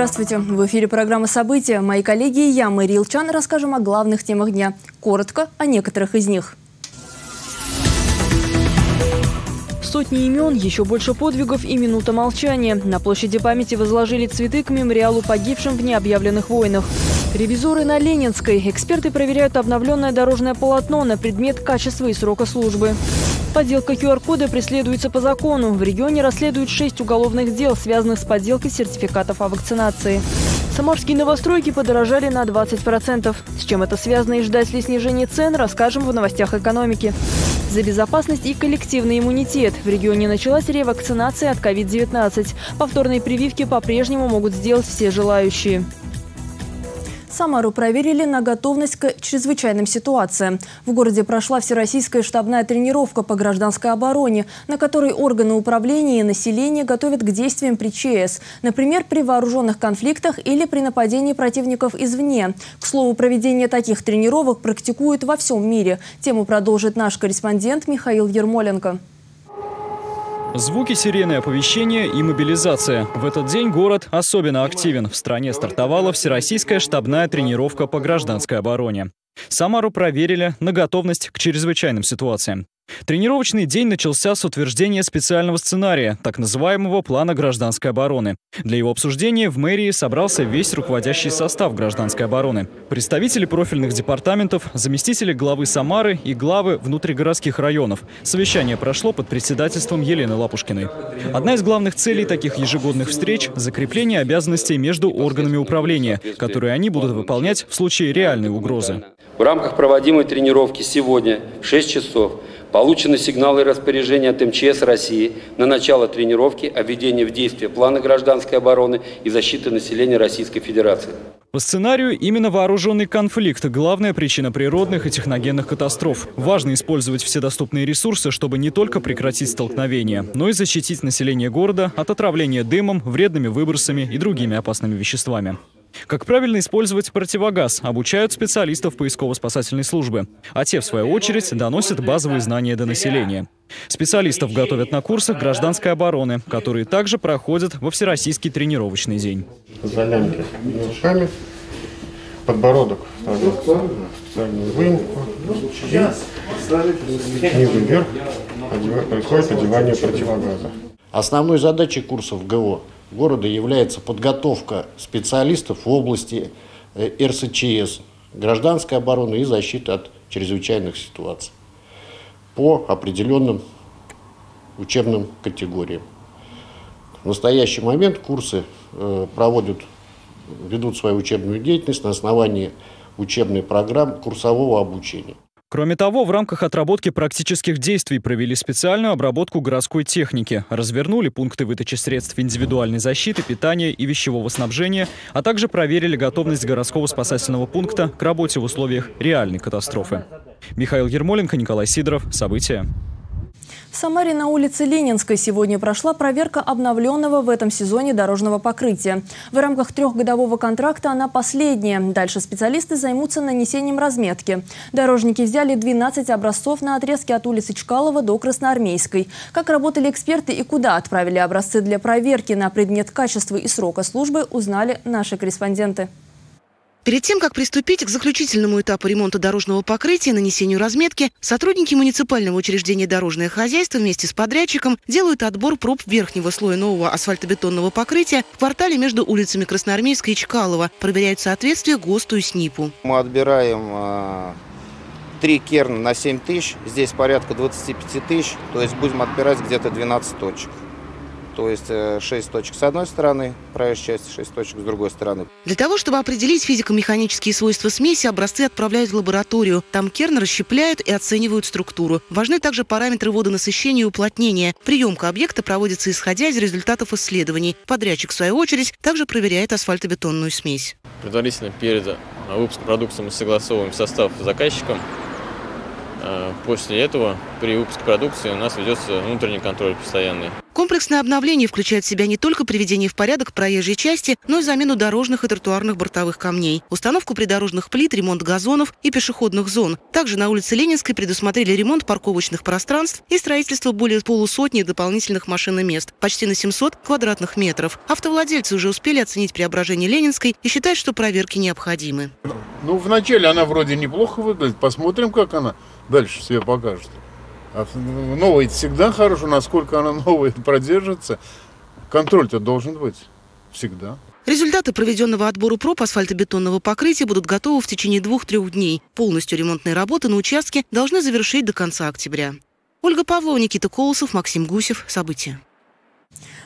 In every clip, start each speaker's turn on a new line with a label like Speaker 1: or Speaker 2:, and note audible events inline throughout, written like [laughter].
Speaker 1: Здравствуйте! В эфире программа «События». Мои коллеги и я, Мэри Илчан, расскажем о главных темах дня. Коротко о некоторых из них. Сотни имен, еще больше подвигов и минута молчания. На площади памяти возложили цветы к мемориалу погибшим в необъявленных войнах. Ревизоры на Ленинской. Эксперты проверяют обновленное дорожное полотно на предмет качества и срока службы. Подделка QR-кода преследуется по закону. В регионе расследуют шесть уголовных дел, связанных с подделкой сертификатов о вакцинации. Самарские новостройки подорожали на 20%. С чем это связано и ждать ли снижения цен, расскажем в новостях экономики. За безопасность и коллективный иммунитет. В регионе началась ревакцинация от COVID-19. Повторные прививки по-прежнему могут сделать все желающие. Самару проверили на готовность к чрезвычайным ситуациям. В городе прошла всероссийская штабная тренировка по гражданской обороне, на которой органы управления и населения готовят к действиям при ЧС. Например, при вооруженных конфликтах или при нападении противников извне. К слову, проведение таких тренировок практикуют во всем мире. Тему продолжит наш корреспондент Михаил Ермоленко.
Speaker 2: Звуки сирены оповещения и мобилизация. В этот день город особенно активен. В стране стартовала всероссийская штабная тренировка по гражданской обороне. Самару проверили на готовность к чрезвычайным ситуациям. Тренировочный день начался с утверждения специального сценария, так называемого плана гражданской обороны. Для его обсуждения в мэрии собрался весь руководящий состав гражданской обороны. Представители профильных департаментов, заместители главы Самары и главы внутригородских районов. Совещание прошло под председательством Елены Лапушкиной. Одна из главных целей таких ежегодных встреч – закрепление обязанностей между органами управления, которые они будут выполнять в случае реальной угрозы.
Speaker 3: В рамках проводимой тренировки сегодня в 6 часов Получены сигналы распоряжения от МЧС России на начало тренировки о введении в действие плана гражданской обороны и защиты населения Российской Федерации.
Speaker 2: По сценарию именно вооруженный конфликт – главная причина природных и техногенных катастроф. Важно использовать все доступные ресурсы, чтобы не только прекратить столкновения, но и защитить население города от отравления дымом, вредными выбросами и другими опасными веществами. Как правильно использовать противогаз, обучают специалистов поисково-спасательной службы. А те, в свою очередь, доносят базовые знания до населения. Специалистов готовят на курсах гражданской обороны, которые также проходят во Всероссийский тренировочный день.
Speaker 4: За лямки руками, подбородок специальную выемку и снизу вверх происходит одевание противогаза.
Speaker 5: Основной задачей курсов ГО города является подготовка специалистов в области э, РСЧС, гражданской обороны и защиты от чрезвычайных ситуаций по определенным учебным категориям. В настоящий момент курсы э, проводят, ведут свою учебную деятельность на основании учебной программы курсового обучения.
Speaker 2: Кроме того, в рамках отработки практических действий провели специальную обработку городской техники, развернули пункты выдачи средств индивидуальной защиты, питания и вещевого снабжения, а также проверили готовность городского спасательного пункта к работе в условиях реальной катастрофы. Михаил Ермоленко, Николай Сидоров. События.
Speaker 1: В Самаре на улице Ленинской сегодня прошла проверка обновленного в этом сезоне дорожного покрытия. В рамках трехгодового контракта она последняя. Дальше специалисты займутся нанесением разметки. Дорожники взяли 12 образцов на отрезке от улицы Чкалова до Красноармейской. Как работали эксперты и куда отправили образцы для проверки на предмет качества и срока службы, узнали наши корреспонденты.
Speaker 6: Перед тем, как приступить к заключительному этапу ремонта дорожного покрытия и нанесению разметки, сотрудники муниципального учреждения «Дорожное хозяйство» вместе с подрядчиком делают отбор проб верхнего слоя нового асфальтобетонного покрытия в квартале между улицами Красноармейской и Чкалова. Проверяют соответствие ГОСТу и СНИПу.
Speaker 7: Мы отбираем а, три керна на 7 тысяч, здесь порядка 25 тысяч, то есть будем отбирать где-то 12 точек то есть 6 э, точек с одной стороны, проезжей части 6 точек с другой стороны.
Speaker 6: Для того, чтобы определить физико-механические свойства смеси, образцы отправляют в лабораторию. Там керн расщепляют и оценивают структуру. Важны также параметры водонасыщения и уплотнения. Приемка объекта проводится исходя из результатов исследований. Подрядчик, в свою очередь, также проверяет асфальтобетонную смесь.
Speaker 8: Предварительно перед э, выпуском продукции мы согласовываем состав с заказчиком. Э, после этого при выпуске продукции у нас ведется внутренний контроль постоянный.
Speaker 6: Комплексное обновление включает в себя не только приведение в порядок проезжей части, но и замену дорожных и тротуарных бортовых камней, установку придорожных плит, ремонт газонов и пешеходных зон. Также на улице Ленинской предусмотрели ремонт парковочных пространств и строительство более полусотни дополнительных машиномест, почти на 700 квадратных метров. Автовладельцы уже успели оценить преображение Ленинской и считают, что проверки необходимы.
Speaker 9: Ну, вначале она вроде неплохо выглядит. Посмотрим, как она дальше себя покажет. А новый всегда хорошо, насколько она [laughs] новая продержится. Контроль-то должен быть всегда.
Speaker 6: Результаты проведенного отбора проб асфальтобетонного покрытия будут готовы в течение двух-трех дней. Полностью ремонтные работы на участке должны завершить до конца октября. Ольга Павлова, Никита Колосов, Максим Гусев. События.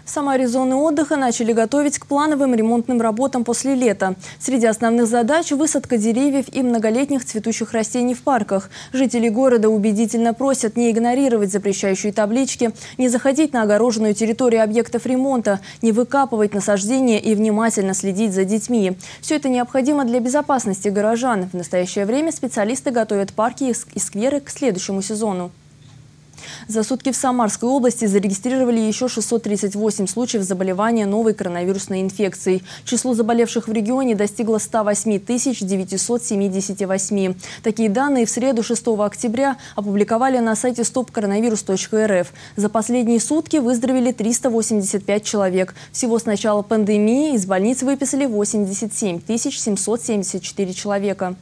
Speaker 1: В Самаре зоны отдыха начали готовить к плановым ремонтным работам после лета. Среди основных задач – высадка деревьев и многолетних цветущих растений в парках. Жители города убедительно просят не игнорировать запрещающие таблички, не заходить на огороженную территорию объектов ремонта, не выкапывать насаждения и внимательно следить за детьми. Все это необходимо для безопасности горожан. В настоящее время специалисты готовят парки и скверы к следующему сезону. За сутки в Самарской области зарегистрировали еще 638 случаев заболевания новой коронавирусной инфекцией. Число заболевших в регионе достигло 108 978. Такие данные в среду 6 октября опубликовали на сайте stopcoronavirus.rf. За последние сутки выздоровели 385 человек. Всего с начала пандемии из больниц выписали 87 774 человека.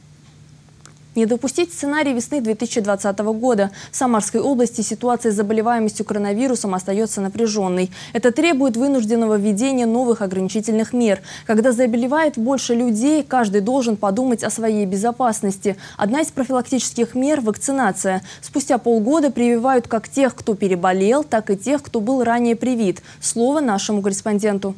Speaker 1: Не допустить сценарий весны 2020 года. В Самарской области ситуация с заболеваемостью коронавирусом остается напряженной. Это требует вынужденного введения новых ограничительных мер. Когда заболевает больше людей, каждый должен подумать о своей безопасности. Одна из профилактических мер – вакцинация. Спустя полгода прививают как тех, кто переболел, так и тех, кто был ранее привит. Слово нашему корреспонденту.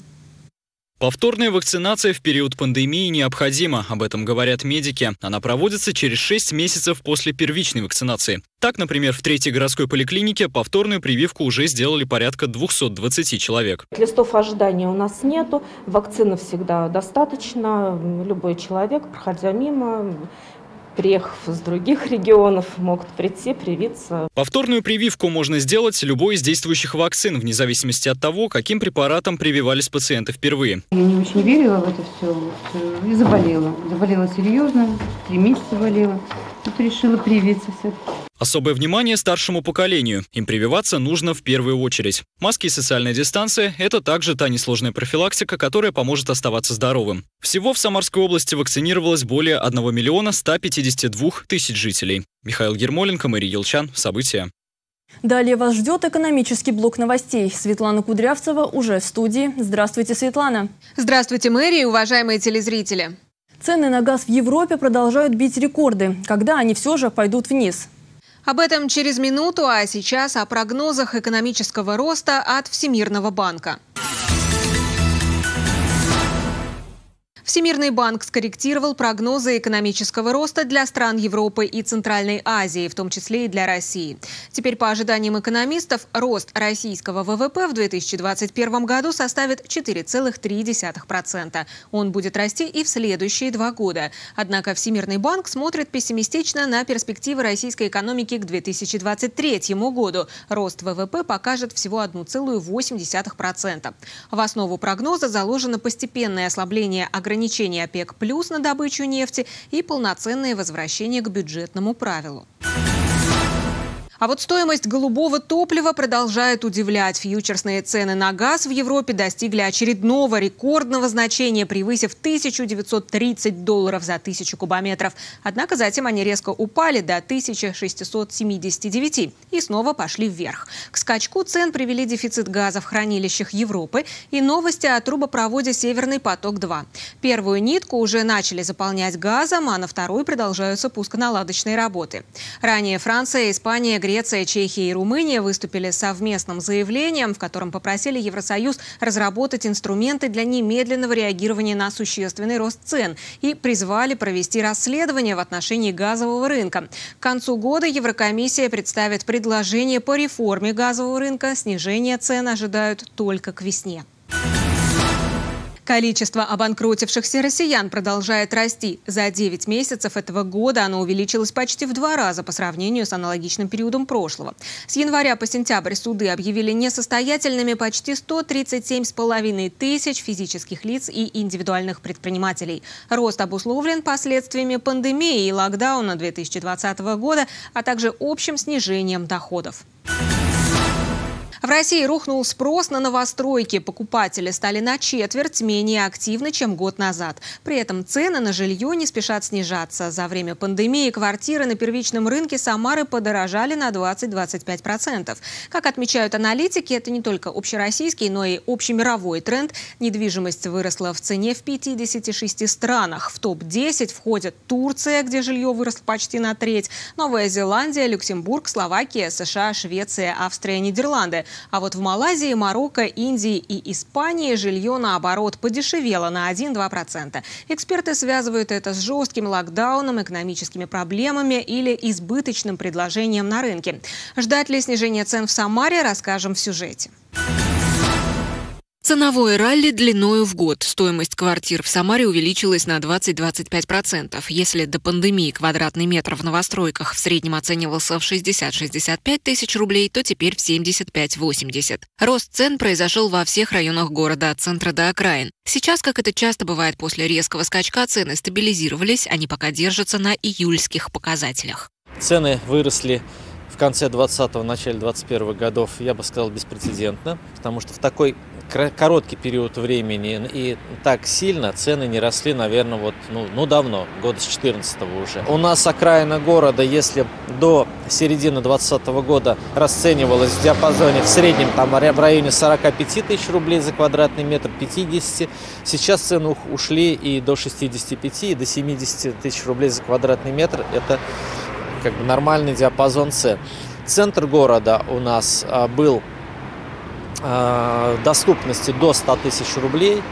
Speaker 2: Повторная вакцинация в период пандемии необходима, об этом говорят медики. Она проводится через 6 месяцев после первичной вакцинации. Так, например, в третьей городской поликлинике повторную прививку уже сделали порядка 220 человек.
Speaker 10: Листов ожидания у нас нету, вакцины всегда достаточно. Любой человек, проходя мимо, приехав из других [laughs] регионов, могут прийти, привиться.
Speaker 2: Повторную прививку можно сделать любой из действующих вакцин, вне зависимости от того, каким препаратом прививались пациенты впервые.
Speaker 11: Я не очень верила в это все и заболела. Заболела серьезно, три месяца болела. Тут решила привиться все-таки.
Speaker 2: Особое внимание старшему поколению. Им прививаться нужно в первую очередь. Маски и социальная дистанция – это также та несложная профилактика, которая поможет оставаться здоровым. Всего в Самарской области вакцинировалось более 1 миллиона 152 тысяч жителей. Михаил Ермоленко, Мария Елчан. События.
Speaker 1: Далее вас ждет экономический блок новостей. Светлана Кудрявцева уже в студии. Здравствуйте, Светлана.
Speaker 12: Здравствуйте, Мэри и уважаемые телезрители.
Speaker 1: Цены на газ в Европе продолжают бить рекорды. Когда они все же пойдут вниз?
Speaker 12: Об этом через минуту, а сейчас о прогнозах экономического роста от Всемирного банка. Всемирный банк скорректировал прогнозы экономического роста для стран Европы и Центральной Азии, в том числе и для России. Теперь, по ожиданиям экономистов, рост российского ВВП в 2021 году составит 4,3%. Он будет расти и в следующие два года. Однако Всемирный банк смотрит пессимистично на перспективы российской экономики к 2023 году. Рост ВВП покажет всего 1,8%. В основу прогноза заложено постепенное ослабление ограничений ограничение ОПЕК плюс на добычу нефти и полноценное возвращение к бюджетному правилу. А вот стоимость голубого топлива продолжает удивлять. Фьючерсные цены на газ в Европе достигли очередного рекордного значения, превысив 1930 долларов за тысячу кубометров. Однако затем они резко упали до 1679 и снова пошли вверх. К скачку цен привели дефицит газа в хранилищах Европы и новости о трубопроводе «Северный поток-2». Первую нитку уже начали заполнять газом, а на второй продолжаются пусконаладочные работы. Ранее Франция, Испания, Греция, Чехия и Румыния выступили совместным заявлением, в котором попросили Евросоюз разработать инструменты для немедленного реагирования на существенный рост цен и призвали провести расследование в отношении газового рынка. К концу года Еврокомиссия представит предложение по реформе газового рынка. Снижение цен ожидают только к весне. Количество обанкротившихся россиян продолжает расти. За 9 месяцев этого года оно увеличилось почти в два раза по сравнению с аналогичным периодом прошлого. С января по сентябрь суды объявили несостоятельными почти 137,5 тысяч физических лиц и индивидуальных предпринимателей. Рост обусловлен последствиями пандемии и локдауна 2020 года, а также общим снижением доходов. В России рухнул спрос на новостройки. Покупатели стали на четверть менее активны, чем год назад. При этом цены на жилье не спешат снижаться. За время пандемии квартиры на первичном рынке Самары подорожали на 20-25%. Как отмечают аналитики, это не только общероссийский, но и общемировой тренд. Недвижимость выросла в цене в 56 странах. В топ-10 входят Турция, где жилье выросло почти на треть, Новая Зеландия, Люксембург, Словакия, США, Швеция, Австрия, Нидерланды. А вот в Малайзии, Марокко, Индии и Испании жилье, наоборот, подешевело на 1-2%. Эксперты связывают это с жестким локдауном, экономическими проблемами или избыточным предложением на рынке. Ждать ли снижения цен в Самаре, расскажем в сюжете.
Speaker 13: Ценовое ралли длиною в год. Стоимость квартир в Самаре увеличилась на 20-25%. Если до пандемии квадратный метр в новостройках в среднем оценивался в 60-65 тысяч рублей, то теперь в 75-80. Рост цен произошел во всех районах города от центра до окраин. Сейчас, как это часто бывает после резкого скачка, цены стабилизировались, они пока держатся на июльских показателях.
Speaker 14: Цены выросли в конце 20-го, начале 21 годов, я бы сказал, беспрецедентно, потому что в такой короткий период времени и так сильно цены не росли, наверное, вот, ну, ну давно, года с 14 уже. У нас окраина города, если до середины 20 года расценивалась в диапазоне в среднем там в районе 45 тысяч рублей за квадратный метр, 50, сейчас цены ушли и до 65, и до 70 тысяч рублей за квадратный метр. Это как бы нормальный диапазон цен. Центр города у нас а, был доступности до 100 тысяч рублей.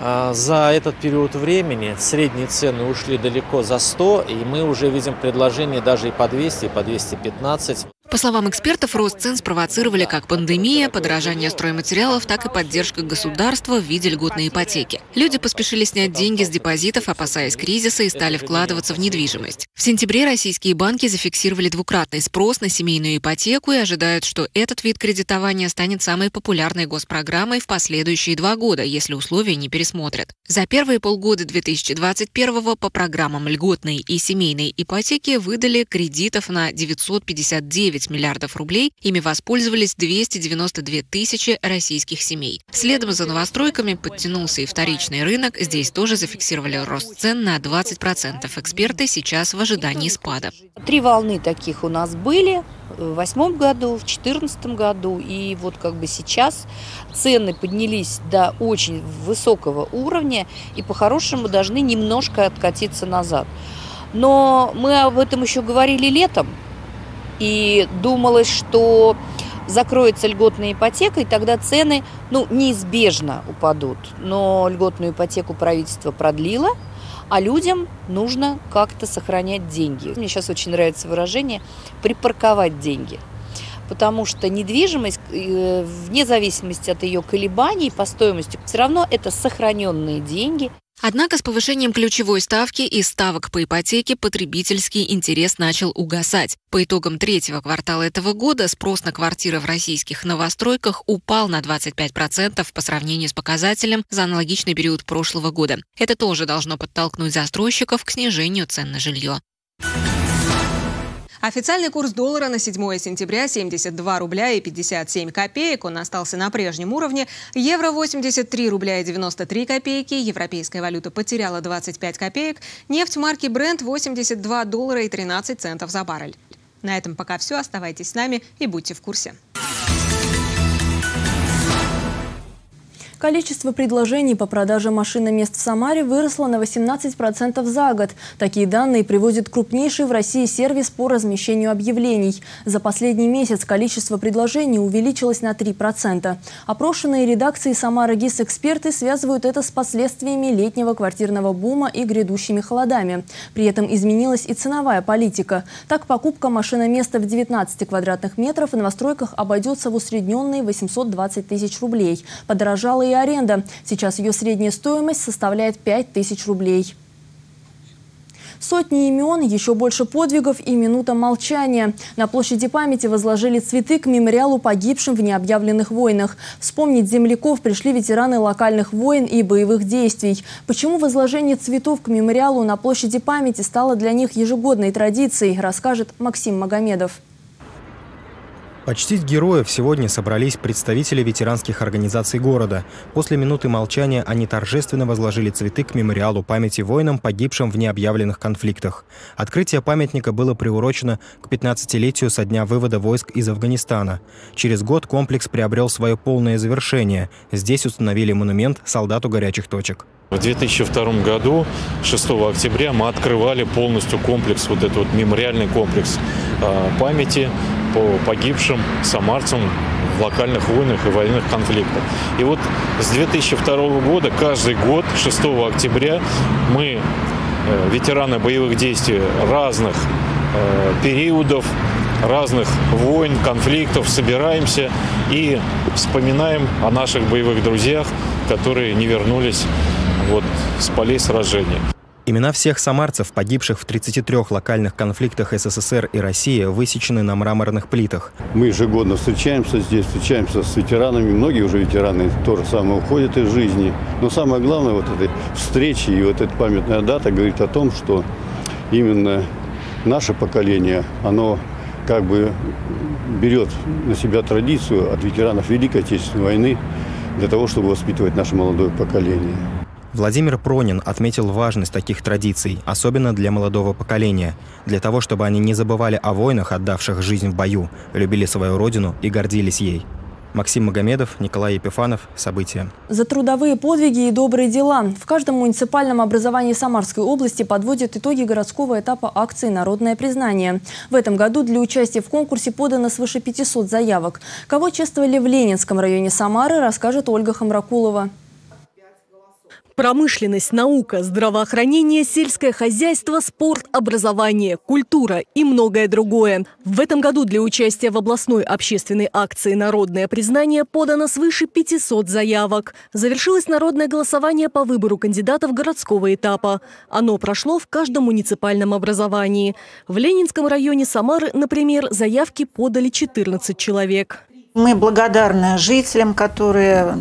Speaker 14: Э, за этот период времени средние цены ушли далеко за 100, и мы уже видим предложения даже и по 200, и по 215.
Speaker 13: По словам экспертов, рост цен спровоцировали как пандемия, подорожание стройматериалов, так и поддержка государства в виде льготной ипотеки. Люди поспешили снять деньги с депозитов, опасаясь кризиса, и стали вкладываться в недвижимость. В сентябре российские банки зафиксировали двукратный спрос на семейную ипотеку и ожидают, что этот вид кредитования станет самой популярной госпрограммой в последующие два года, если условия не пересмотрят. За первые полгода 2021 по программам льготной и семейной ипотеки выдали кредитов на 959 9 миллиардов рублей, ими воспользовались 292 тысячи российских семей. Следом за новостройками подтянулся и вторичный рынок. Здесь тоже зафиксировали рост цен на 20%. Эксперты сейчас в ожидании спада.
Speaker 15: Три волны таких у нас были в восьмом году, в четырнадцатом году. И вот как бы сейчас цены поднялись до очень высокого уровня и по-хорошему должны немножко откатиться назад. Но мы об этом еще говорили летом, и думалось, что закроется льготная ипотека, и тогда цены ну, неизбежно упадут. Но льготную ипотеку правительство продлило, а людям нужно как-то сохранять деньги. Мне сейчас очень нравится выражение «припарковать деньги». Потому что недвижимость, э, вне зависимости от ее колебаний по стоимости, все равно это сохраненные деньги.
Speaker 13: Однако с повышением ключевой ставки и ставок по ипотеке потребительский интерес начал угасать. По итогам третьего квартала этого года спрос на квартиры в российских новостройках упал на 25% по сравнению с показателем за аналогичный период прошлого года. Это тоже должно подтолкнуть застройщиков к снижению цен на жилье.
Speaker 12: Официальный курс доллара на 7 сентября 72 рубля и 57 копеек. Он остался на прежнем уровне. Евро 83 рубля и 93 копейки. Европейская валюта потеряла 25 копеек. Нефть марки Brent 82 доллара и 13 центов за баррель. На этом пока все. Оставайтесь с нами и будьте в курсе.
Speaker 1: Количество предложений по продаже машиномест в Самаре выросло на 18% за год. Такие данные приводит крупнейший в России сервис по размещению объявлений. За последний месяц количество предложений увеличилось на 3%. Опрошенные редакции «Самара ГИС» эксперты связывают это с последствиями летнего квартирного бума и грядущими холодами. При этом изменилась и ценовая политика. Так, покупка машиноместа в 19 квадратных метров в новостройках обойдется в усредненные 820 тысяч рублей. Подорожала и аренда. Сейчас ее средняя стоимость составляет 5000 рублей. Сотни имен, еще больше подвигов и минута молчания. На площади памяти возложили цветы к мемориалу погибшим в необъявленных войнах. Вспомнить земляков пришли ветераны локальных войн и боевых действий. Почему возложение цветов к мемориалу на площади памяти стало для них ежегодной традицией, расскажет Максим Магомедов.
Speaker 16: Почтить героев сегодня собрались представители ветеранских организаций города. После минуты молчания они торжественно возложили цветы к мемориалу памяти воинам, погибшим в необъявленных конфликтах. Открытие памятника было приурочено к 15-летию со дня вывода войск из Афганистана. Через год комплекс приобрел свое полное завершение. Здесь установили монумент солдату горячих точек.
Speaker 17: В 2002 году, 6 октября, мы открывали полностью комплекс, вот этот вот мемориальный комплекс а, памяти по погибшим самарцам в локальных войнах и военных конфликтах. И вот с 2002 года каждый год 6 октября мы, э, ветераны боевых действий разных э, периодов, разных войн, конфликтов, собираемся и вспоминаем о наших боевых друзьях, которые не вернулись вот с полей сражений.
Speaker 16: Имена всех самарцев, погибших в 33 локальных конфликтах СССР и России, высечены на мраморных плитах.
Speaker 18: Мы ежегодно встречаемся здесь, встречаемся с ветеранами. Многие уже ветераны то же самое уходят из жизни. Но самое главное, вот этой встречи и вот эта памятная дата говорит о том, что именно наше поколение, оно как бы берет на себя традицию от ветеранов Великой Отечественной войны для того, чтобы воспитывать наше молодое поколение.
Speaker 16: Владимир Пронин отметил важность таких традиций, особенно для молодого поколения, для того, чтобы они не забывали о воинах, отдавших жизнь в бою, любили свою родину и гордились ей. Максим Магомедов, Николай Епифанов. События.
Speaker 1: За трудовые подвиги и добрые дела. В каждом муниципальном образовании Самарской области подводят итоги городского этапа акции «Народное признание». В этом году для участия в конкурсе подано свыше 500 заявок. Кого чествовали в Ленинском районе Самары, расскажет Ольга Хамракулова.
Speaker 19: Промышленность, наука, здравоохранение, сельское хозяйство, спорт, образование, культура и многое другое. В этом году для участия в областной общественной акции «Народное признание» подано свыше 500 заявок. Завершилось народное голосование по выбору кандидатов городского этапа. Оно прошло в каждом муниципальном образовании. В Ленинском районе Самары, например, заявки подали 14 человек.
Speaker 20: Мы благодарны жителям, которые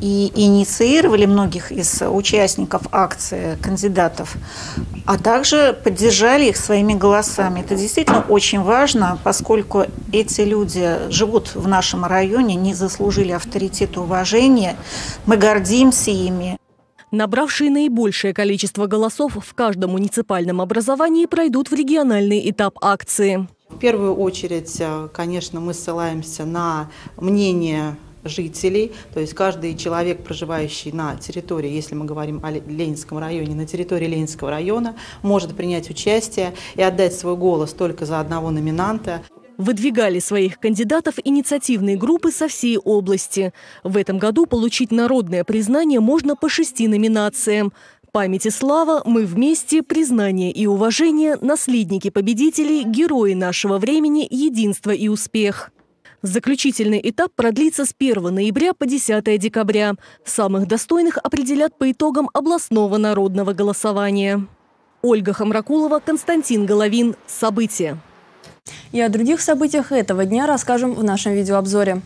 Speaker 20: и инициировали многих из участников акции, кандидатов, а также поддержали их своими голосами. Это действительно очень важно, поскольку эти люди живут в нашем районе, не заслужили авторитет и уважения. Мы гордимся ими.
Speaker 19: Набравшие наибольшее количество голосов в каждом муниципальном образовании пройдут в региональный этап акции.
Speaker 21: В первую очередь, конечно, мы ссылаемся на мнение жителей, то есть каждый человек, проживающий на территории, если мы говорим о Ленинском районе, на территории Ленинского района, может принять участие и отдать свой голос только за одного номинанта.
Speaker 19: Выдвигали своих кандидатов инициативные группы со всей области. В этом году получить народное признание можно по шести номинациям. Память и слава, мы вместе, признание и уважение, наследники победителей, герои нашего времени, единство и успех. Заключительный этап продлится с 1 ноября по 10 декабря. Самых достойных определят по итогам областного народного голосования. Ольга Хамракулова, Константин Головин. События.
Speaker 1: И о других событиях этого дня расскажем в нашем видеообзоре.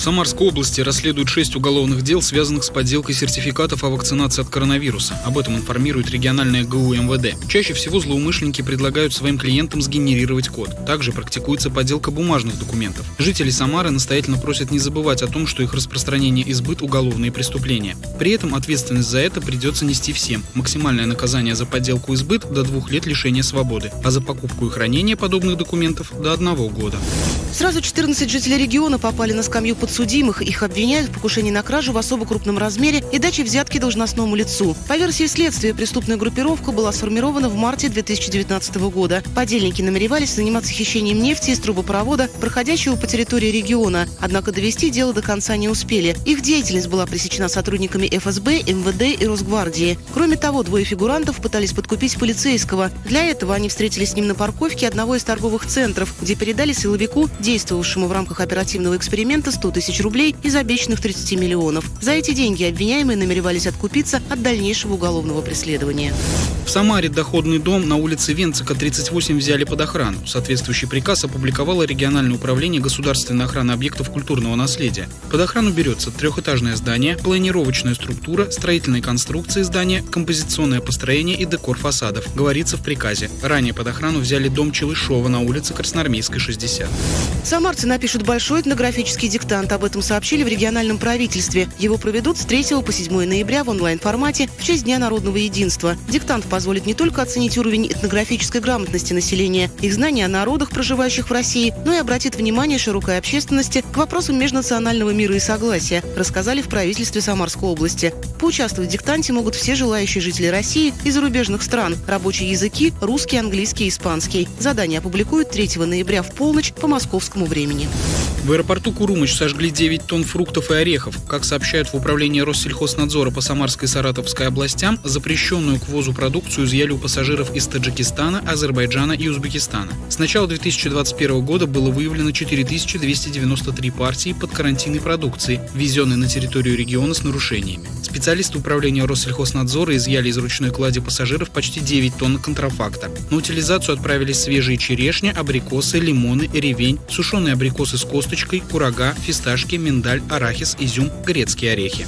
Speaker 22: В Самарской области расследуют шесть уголовных дел, связанных с подделкой сертификатов о вакцинации от коронавируса. Об этом информирует региональная ГУ МВД. Чаще всего злоумышленники предлагают своим клиентам сгенерировать код. Также практикуется подделка бумажных документов. Жители Самары настоятельно просят не забывать о том, что их распространение и сбыт – уголовные преступления. При этом ответственность за это придется нести всем. Максимальное наказание за подделку и сбыт – до двух лет лишения свободы, а за покупку и хранение подобных документов – до одного года.
Speaker 6: Сразу 14 жителей региона попали на скамью под подсудимых. Их обвиняют в покушении на кражу в особо крупном размере и даче взятки должностному лицу. По версии следствия, преступная группировка была сформирована в марте 2019 года. Подельники намеревались заниматься хищением нефти из трубопровода, проходящего по территории региона. Однако довести дело до конца не успели. Их деятельность была пресечена сотрудниками ФСБ, МВД и Росгвардии. Кроме того, двое фигурантов пытались подкупить полицейского. Для этого они встретились с ним на парковке одного из торговых центров, где передали силовику, действовавшему в рамках оперативного эксперимента, 100 тысяч рублей из обещанных 30 миллионов. За эти деньги обвиняемые намеревались откупиться от дальнейшего уголовного преследования.
Speaker 22: В Самаре доходный дом на улице Венцика, 38 взяли под охрану. Соответствующий приказ опубликовало региональное управление государственной охраны объектов культурного наследия. Под охрану берется трехэтажное здание, планировочная структура, строительные конструкции здания, композиционное построение и декор фасадов, говорится в приказе. Ранее под охрану взяли дом Челышова на улице Красноармейской, 60.
Speaker 6: Самарцы напишут большой этнографический диктант. Об этом сообщили в региональном правительстве. Его проведут с 3 по 7 ноября в онлайн-формате в честь Дня народного единства. Диктант позволит не только оценить уровень этнографической грамотности населения, их знания о народах, проживающих в России, но и обратит внимание широкой общественности к вопросам межнационального мира и согласия, рассказали в правительстве Самарской области. Поучаствовать в диктанте могут все желающие жители России и зарубежных стран. Рабочие языки – русский, английский и испанский. Задание опубликуют 3 ноября в полночь по московскому времени.
Speaker 22: В аэропорту Курумыч сожгли 9 тонн фруктов и орехов. Как сообщают в управлении Россельхознадзора по Самарской и Саратовской областям, запрещенную к ввозу продукцию изъяли у пассажиров из Таджикистана, Азербайджана и Узбекистана. С начала 2021 года было выявлено 4293 партии под карантинной продукции, ввезенной на территорию региона с нарушениями. Специалисты управления Россельхознадзора изъяли из ручной клади пассажиров почти 9 тонн контрафакта. На утилизацию отправились свежие черешня, абрикосы, лимоны, ревень, сушеные абрикосы с косточкой, курага, фисташки, миндаль, арахис, изюм, грецкие орехи.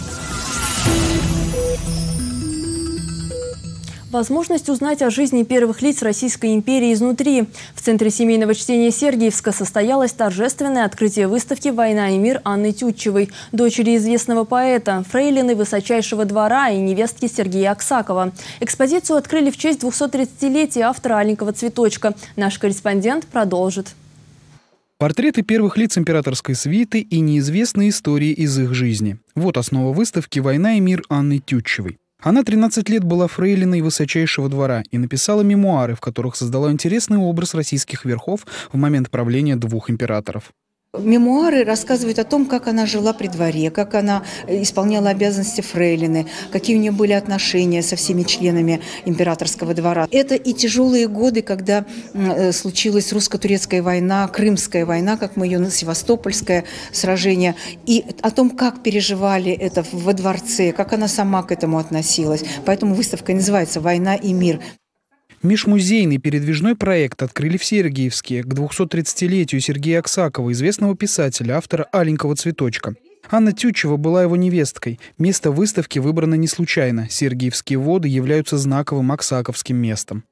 Speaker 1: Возможность узнать о жизни первых лиц Российской империи изнутри. В Центре семейного чтения Сергиевска состоялось торжественное открытие выставки «Война и мир» Анны Тютчевой, дочери известного поэта, фрейлины высочайшего двора и невестки Сергея Аксакова. Экспозицию открыли в честь 230-летия автора «Аленького цветочка». Наш корреспондент продолжит.
Speaker 22: Портреты первых лиц императорской свиты и неизвестные истории из их жизни. Вот основа выставки «Война и мир» Анны Тютчевой. Она 13 лет была фрейлиной высочайшего двора и написала мемуары, в которых создала интересный образ российских верхов в момент правления двух императоров.
Speaker 23: Мемуары рассказывают о том, как она жила при дворе, как она исполняла обязанности фрейлины, какие у нее были отношения со всеми членами императорского двора. Это и тяжелые годы, когда э, случилась русско-турецкая война, Крымская война, как мы ее, Севастопольское сражение, и о том, как переживали это во дворце, как она сама к этому относилась. Поэтому выставка называется «Война и мир».
Speaker 22: Межмузейный передвижной проект открыли в Сергиевске к 230-летию Сергея Аксакова, известного писателя, автора «Аленького цветочка». Анна Тютчева была его невесткой. Место выставки выбрано не случайно. Сергиевские воды являются знаковым аксаковским местом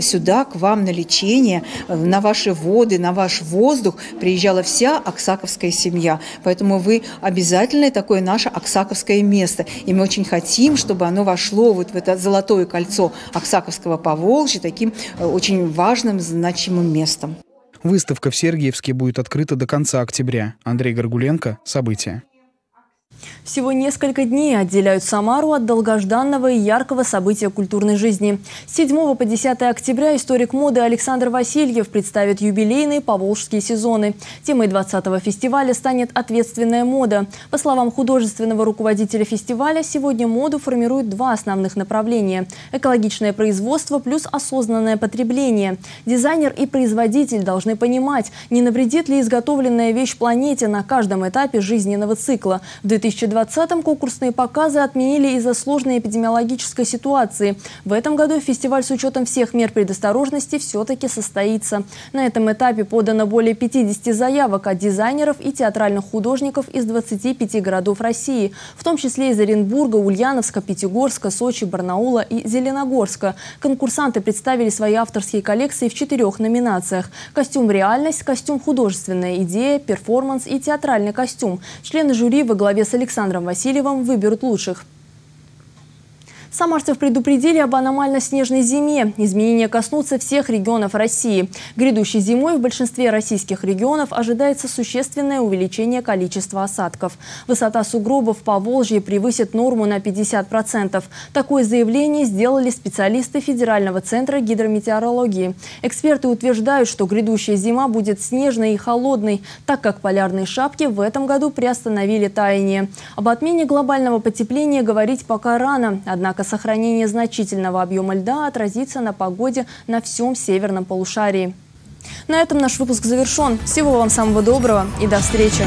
Speaker 23: сюда, к вам на лечение, на ваши воды, на ваш воздух приезжала вся Аксаковская семья. Поэтому вы обязательно такое наше Аксаковское место. И мы очень хотим, чтобы оно вошло вот в это золотое кольцо Аксаковского Поволжья таким э, очень важным, значимым местом.
Speaker 22: Выставка в Сергиевске будет открыта до конца октября. Андрей Горгуленко. События.
Speaker 1: Всего несколько дней отделяют Самару от долгожданного и яркого события культурной жизни. С 7 по 10 октября историк моды Александр Васильев представит юбилейные поволжские сезоны. Темой 20-го фестиваля станет ответственная мода. По словам художественного руководителя фестиваля, сегодня моду формируют два основных направления – экологичное производство плюс осознанное потребление. Дизайнер и производитель должны понимать, не навредит ли изготовленная вещь планете на каждом этапе жизненного цикла. В 2020-м конкурсные показы отменили из-за сложной эпидемиологической ситуации. В этом году фестиваль с учетом всех мер предосторожности все-таки состоится. На этом этапе подано более 50 заявок от дизайнеров и театральных художников из 25 городов России, в том числе из Оренбурга, Ульяновска, Пятигорска, Сочи, Барнаула и Зеленогорска. Конкурсанты представили свои авторские коллекции в четырех номинациях. Костюм «Реальность», костюм «Художественная идея», перформанс и театральный костюм. Члены жюри во главе с Александром Васильевым выберут лучших. Самарцев предупредили об аномально снежной зиме. Изменения коснутся всех регионов России. Грядущей зимой в большинстве российских регионов ожидается существенное увеличение количества осадков. Высота сугробов по Волжье превысит норму на 50%. Такое заявление сделали специалисты Федерального центра гидрометеорологии. Эксперты утверждают, что грядущая зима будет снежной и холодной, так как полярные шапки в этом году приостановили таяние. Об отмене глобального потепления говорить пока рано. Однако сохранение значительного объема льда отразится на погоде на всем северном полушарии. На этом наш выпуск завершен. Всего вам самого доброго и до встречи.